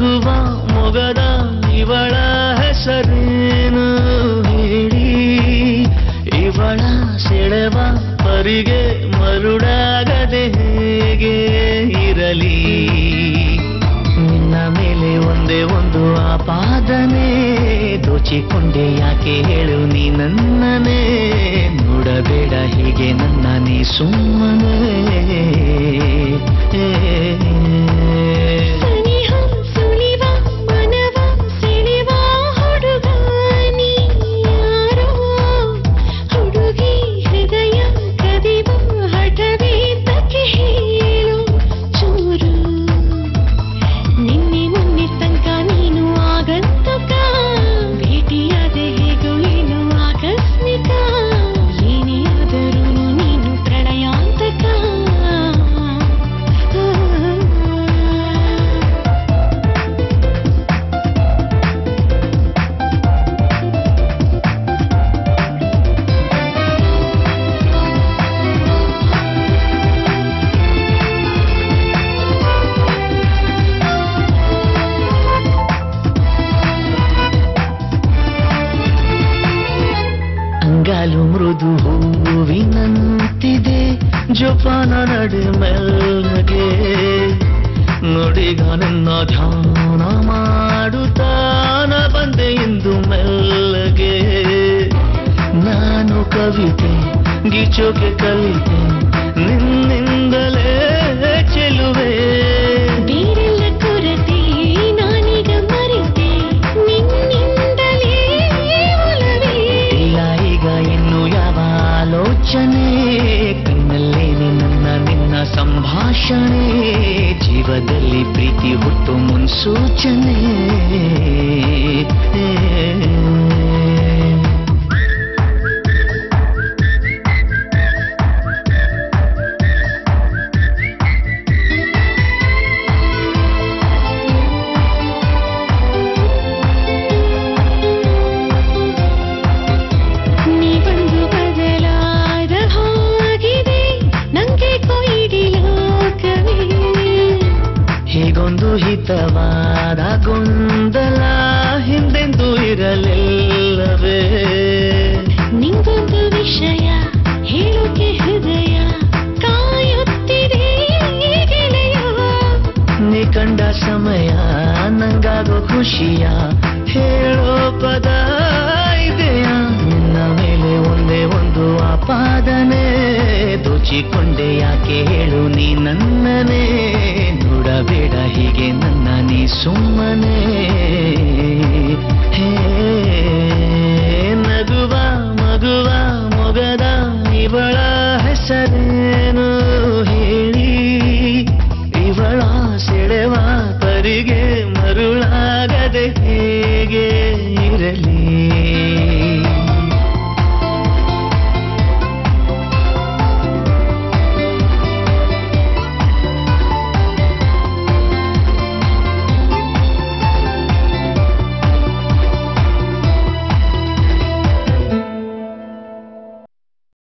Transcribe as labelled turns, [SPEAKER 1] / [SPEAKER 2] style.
[SPEAKER 1] ಮಗುವ ಮೊಗದ ಇವಳ ಹೆಸರೇನು ಹೇಳಿ. ಇವಳ ಸೆಳೆವ ಪರಿಗೆ ಮರುಡಾಗದೆ ಹೇಗೆ ಇರಲಿ. ನಿನ್ನ ಮೇಲೆ ಒಂದೇ ಒಂದು ಆಪಾದನೆ, ದೋಚಿಕೊಂಡೆ ಯಾಕೆ ಹೇಳು ನೀ ನನ್ನನೇ ನೋಡಬೇಡ ಹೀಗೆ ನನ್ನ ನೀ ಸುಮ್ಮನೆ. ಹೂವಿನಂತಿದೆ, ಜೋಪಾನ ನಡೆ ಮೆಲ್ಲಗೆ. ನುಡಿಗ ಧ್ಯಾನ ಮಾಡುತ್ತಾನ ಬಂದೆ ಎಂದು ಮೆಲ್ಲಗೆ. ನಾನು ಕವಿತೆ, ಗೀಚೋಕೆ ಕಲಿತೆ, ನಿನ್ನಿಂದಲೇ ಸಂಭಾಷಣೆ ಜೀವದಲ್ಲಿ ಪ್ರೀತಿ ಹುಟ್ಟು ಮುನ್ಸೂಚನೆ. ಕಂಡ ಸಮಯ ನಂಗಾಗೋ ಖುಷಿಯ ಹೇಳೋ ಪದ ಇದೆಯ? ನಿನ್ನ ಮೇಲೆ ಒಂದೇ ಒಂದು ಆಪಾದನೆ, ದೋಚಿಕೊಂಡೆ ಯಾಕೆ ಹೇಳು ನೀ ನನ್ನನೇ ನೋಡಬೇಡ ಹೀಗೆ ನನ್ನ ನೀ ಸುಮ್ಮನೆ.